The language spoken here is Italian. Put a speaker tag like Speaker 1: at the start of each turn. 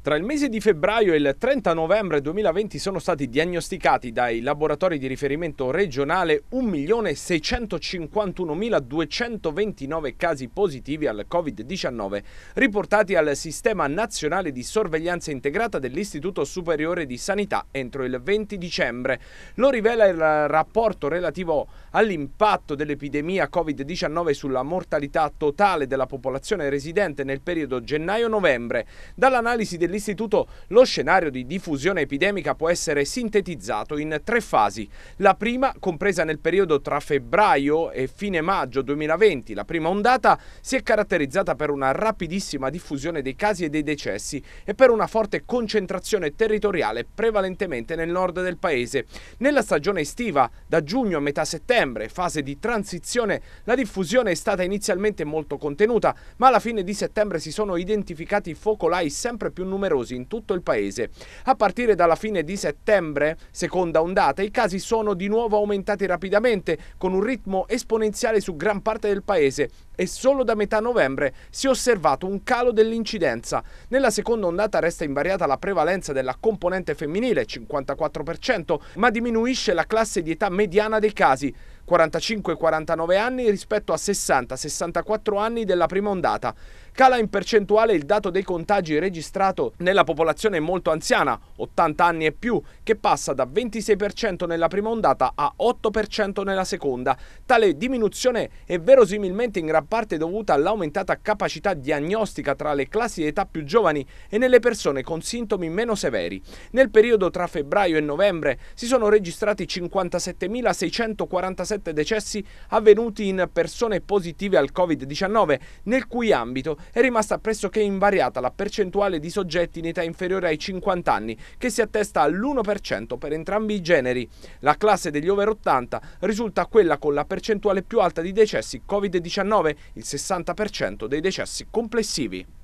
Speaker 1: Tra il mese di febbraio e il 30 novembre 2020 sono stati diagnosticati dai laboratori di riferimento regionale 1.651.229 casi positivi al Covid-19 riportati al Sistema Nazionale di Sorveglianza Integrata dell'Istituto Superiore di Sanità entro il 20 dicembre. Lo rivela il rapporto relativo all'impatto dell'epidemia Covid-19 sulla mortalità totale della popolazione residente nel periodo gennaio-novembre. Dall'analisi dell'Istituto dell'istituto, lo scenario di diffusione epidemica può essere sintetizzato in tre fasi. La prima, compresa nel periodo tra febbraio e fine maggio 2020, la prima ondata si è caratterizzata per una rapidissima diffusione dei casi e dei decessi e per una forte concentrazione territoriale prevalentemente nel nord del paese. Nella stagione estiva, da giugno a metà settembre, fase di transizione, la diffusione è stata inizialmente molto contenuta, ma alla fine di settembre si sono identificati focolai sempre più numerosi numerosi in tutto il paese. A partire dalla fine di settembre, seconda ondata, i casi sono di nuovo aumentati rapidamente, con un ritmo esponenziale su gran parte del paese e solo da metà novembre si è osservato un calo dell'incidenza. Nella seconda ondata resta invariata la prevalenza della componente femminile, 54%, ma diminuisce la classe di età mediana dei casi, 45-49 anni rispetto a 60-64 anni della prima ondata. Cala in percentuale il dato dei contagi registrato nella popolazione molto anziana, 80 anni e più, che passa da 26% nella prima ondata a 8% nella seconda. Tale diminuzione è verosimilmente in gran parte dovuta all'aumentata capacità diagnostica tra le classi di età più giovani e nelle persone con sintomi meno severi. Nel periodo tra febbraio e novembre si sono registrati 57.647 7 decessi avvenuti in persone positive al Covid-19, nel cui ambito è rimasta pressoché invariata la percentuale di soggetti in età inferiore ai 50 anni, che si attesta all'1% per entrambi i generi. La classe degli over 80 risulta quella con la percentuale più alta di decessi Covid-19, il 60% dei decessi complessivi.